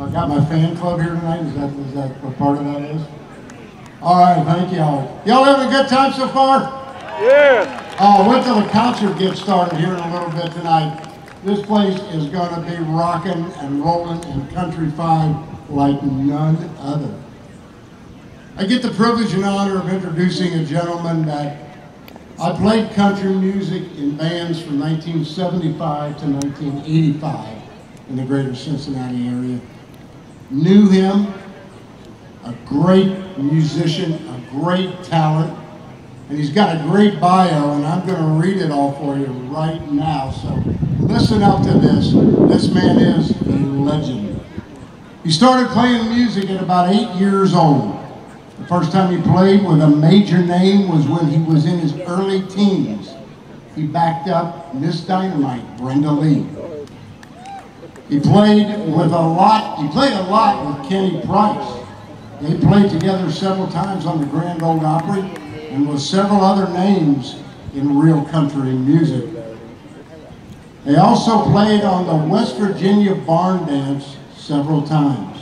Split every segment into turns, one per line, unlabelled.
uh, got my fan club here tonight. Is that, is that what part of that is? All right, thank y'all. Y'all having a good time so far?
Yeah.
Oh, wait till the concert gets started here in a little bit tonight. This place is going to be rocking and rolling and Country 5 like none other. I get the privilege and honor of introducing a gentleman that I played country music in bands from 1975 to 1985 in the greater Cincinnati area. Knew him, a great musician, a great talent, and he's got a great bio, and I'm going to read it all for you right now. So listen up to this. This man is a legend. He started playing music at about eight years old. The first time he played with a major name was when he was in his early teens. He backed up Miss Dynamite, Brenda Lee. He played with a lot, he played a lot with Kenny Price. They played together several times on the Grand Ole Opry and with several other names in real country music. They also played on the West Virginia Barn Dance several times.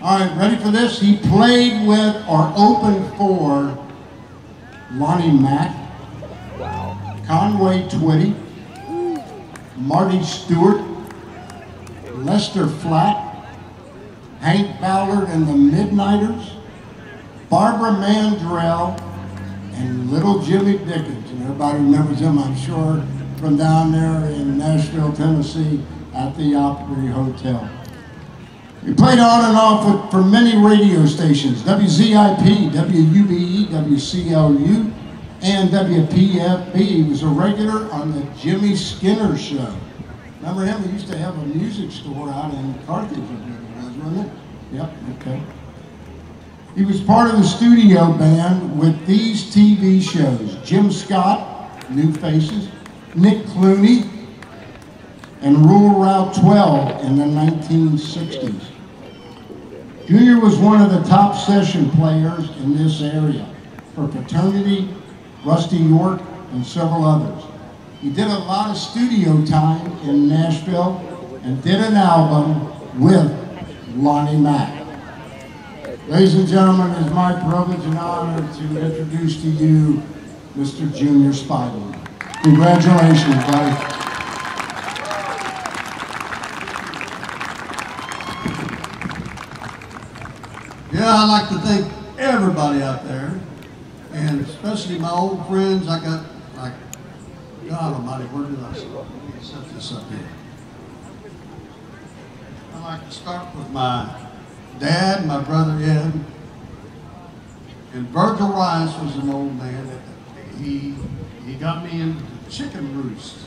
All right, ready for this? He played with or opened for Lonnie Mack, Conway Twitty, Marty Stuart, Lester Flatt, Hank Ballard and the Midnighters, Barbara Mandrell, and Little Jimmy Dickens. And everybody remembers him, I'm sure, from down there in Nashville, Tennessee at the Opry Hotel. He played on and off for many radio stations, WZIP, WUBE, WCLU, and WPFB. He was a regular on the Jimmy Skinner Show. Remember him? He used to have a music store out in Carthage, wasn't it? Yep, okay. He was part of the studio band with these TV shows. Jim Scott, New Faces, Nick Clooney, and Rural Route 12 in the 1960s. Junior was one of the top session players in this area for Fraternity, Rusty York, and several others. He did a lot of studio time in Nashville and did an album with Lonnie Mack. Ladies and gentlemen, it is my privilege and honor to introduce to you Mr. Junior Spivey. Congratulations, buddy.
Yeah, I'd like to thank everybody out there, and especially my old friends. I got, God Almighty, where did I set this up here? I'd like to start with my dad, my brother Ed, and Virgil Rice was an old man he he got me into chicken roost.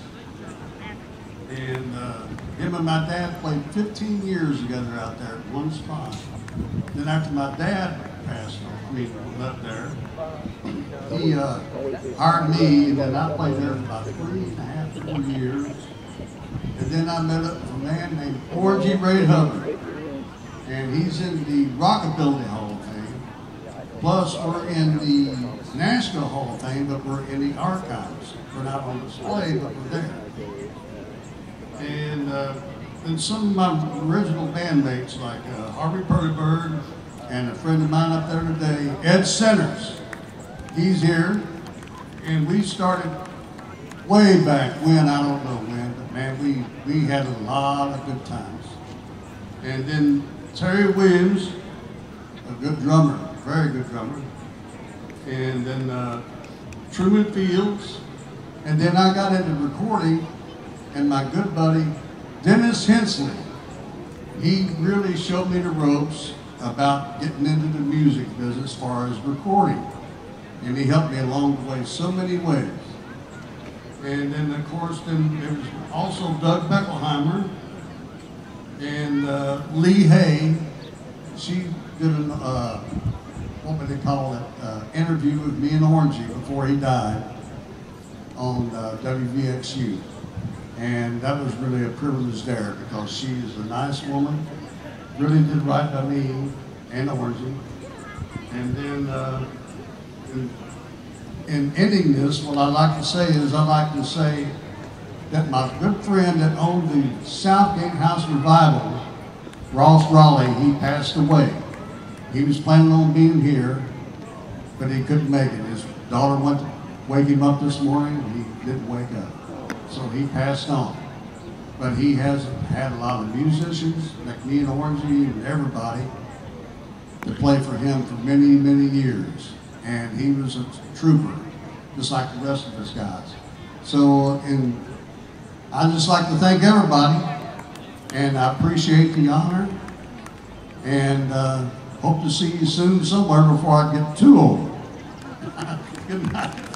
And uh, him and my dad played 15 years together out there at one spot. Then after my dad passed I mean, left there, he uh, hired me, and then I played there for about three and a half, four years. And then I met a man named Orangey Ray Hubbard, and he's in the Rockabilly Hall of Fame. Plus, we're in the Nashville Hall of Fame, but we're in the archives. We're not on display, but we're there. And uh, then some of my original bandmates, like uh, Harvey Purdy and a friend of mine up there today, Ed Centers. He's here, and we started way back when, I don't know when, but man, we, we had a lot of good times. And then Terry Williams, a good drummer, very good drummer. And then uh, Truman Fields. And then I got into recording, and my good buddy, Dennis Hensley, he really showed me the ropes about getting into the music business as far as recording. And he helped me along the way so many ways. And then, of course, then there was also Doug Beckelheimer and uh, Lee Hay. She did an, uh, what would they call it, uh, interview with me and Orangey before he died on uh, WVXU. And that was really a privilege there because she is a nice woman, really did right by me and Orangey. And then uh, in, in ending this, what I'd like to say is I'd like to say that my good friend that owned the Southgate House Revival Ross Raleigh, he passed away. He was planning on being here, but he couldn't make it. His daughter went to wake him up this morning, and he didn't wake up. So he passed on. But he has had a lot of musicians, like me and Orangey and everybody, to play for him for many, many years. And he was a trooper, just like the rest of his guys. So, and I'd just like to thank everybody, and I appreciate the honor, and uh, hope to see you soon somewhere before I get too old. Good night.